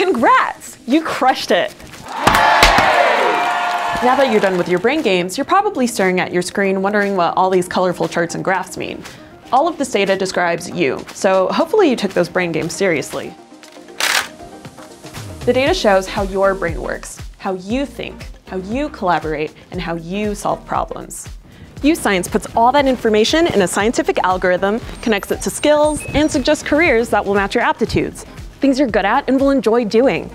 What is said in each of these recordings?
Congrats! You crushed it! Now that you're done with your brain games, you're probably staring at your screen wondering what all these colorful charts and graphs mean. All of this data describes you, so hopefully you took those brain games seriously. The data shows how your brain works, how you think, how you collaborate, and how you solve problems. YouScience puts all that information in a scientific algorithm, connects it to skills, and suggests careers that will match your aptitudes, things you're good at and will enjoy doing.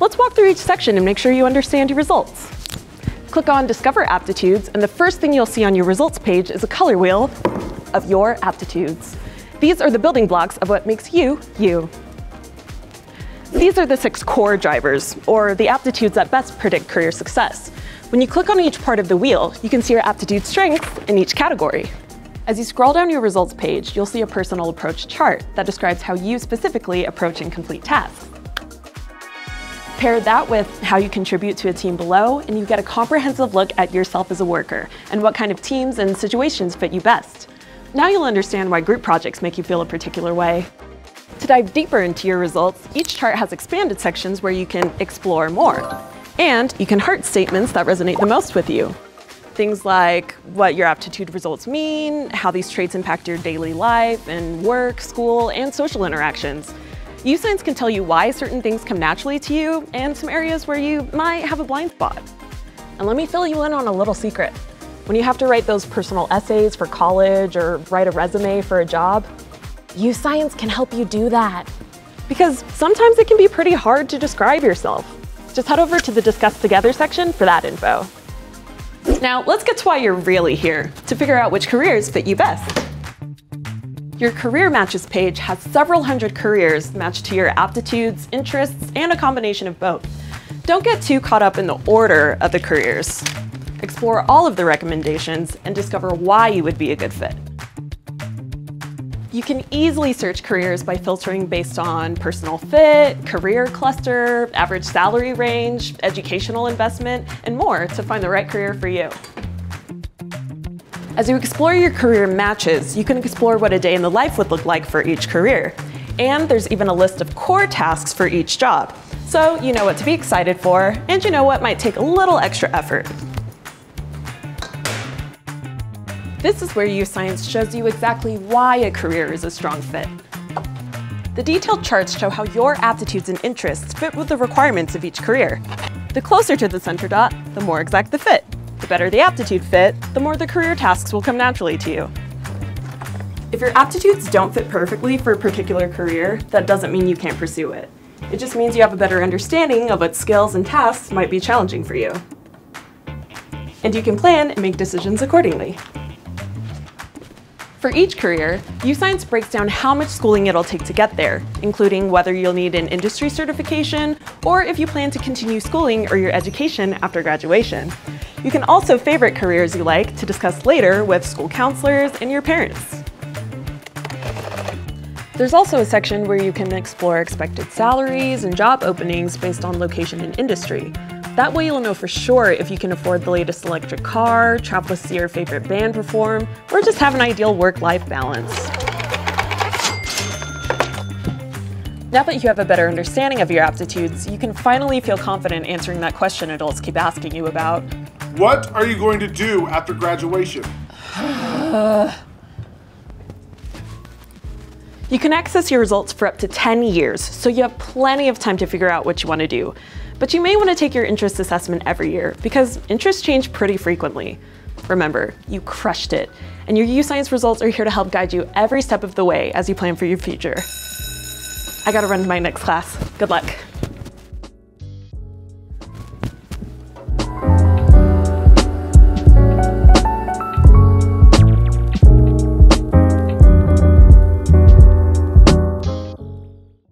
Let's walk through each section and make sure you understand your results click on Discover Aptitudes, and the first thing you'll see on your results page is a color wheel of your aptitudes. These are the building blocks of what makes you, you. These are the six core drivers, or the aptitudes that best predict career success. When you click on each part of the wheel, you can see your aptitude strengths in each category. As you scroll down your results page, you'll see a personal approach chart that describes how you specifically approach and complete tasks. Pair that with how you contribute to a team below, and you get a comprehensive look at yourself as a worker and what kind of teams and situations fit you best. Now you'll understand why group projects make you feel a particular way. To dive deeper into your results, each chart has expanded sections where you can explore more. And you can heart statements that resonate the most with you. Things like what your aptitude results mean, how these traits impact your daily life and work, school, and social interactions. YouScience can tell you why certain things come naturally to you and some areas where you might have a blind spot. And let me fill you in on a little secret. When you have to write those personal essays for college or write a resume for a job, YouScience can help you do that. Because sometimes it can be pretty hard to describe yourself. Just head over to the Discuss Together section for that info. Now, let's get to why you're really here, to figure out which careers fit you best. Your career matches page has several hundred careers matched to your aptitudes, interests, and a combination of both. Don't get too caught up in the order of the careers. Explore all of the recommendations and discover why you would be a good fit. You can easily search careers by filtering based on personal fit, career cluster, average salary range, educational investment, and more to find the right career for you. As you explore your career matches, you can explore what a day in the life would look like for each career. And there's even a list of core tasks for each job. So you know what to be excited for, and you know what might take a little extra effort. This is where YouScience shows you exactly why a career is a strong fit. The detailed charts show how your aptitudes and interests fit with the requirements of each career. The closer to the center dot, the more exact the fit. The better the aptitude fit, the more the career tasks will come naturally to you. If your aptitudes don't fit perfectly for a particular career, that doesn't mean you can't pursue it. It just means you have a better understanding of what skills and tasks might be challenging for you. And you can plan and make decisions accordingly. For each career, YouScience breaks down how much schooling it'll take to get there, including whether you'll need an industry certification or if you plan to continue schooling or your education after graduation. You can also favorite careers you like to discuss later with school counselors and your parents. There's also a section where you can explore expected salaries and job openings based on location and industry. That way you'll know for sure if you can afford the latest electric car, travel to see your favorite band perform, or just have an ideal work-life balance. Now that you have a better understanding of your aptitudes, you can finally feel confident answering that question adults keep asking you about. What are you going to do after graduation? you can access your results for up to 10 years, so you have plenty of time to figure out what you want to do. But you may want to take your interest assessment every year, because interests change pretty frequently. Remember, you crushed it, and your YouScience results are here to help guide you every step of the way as you plan for your future. I gotta run to my next class. Good luck.